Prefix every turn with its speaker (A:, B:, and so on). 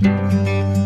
A: Bye.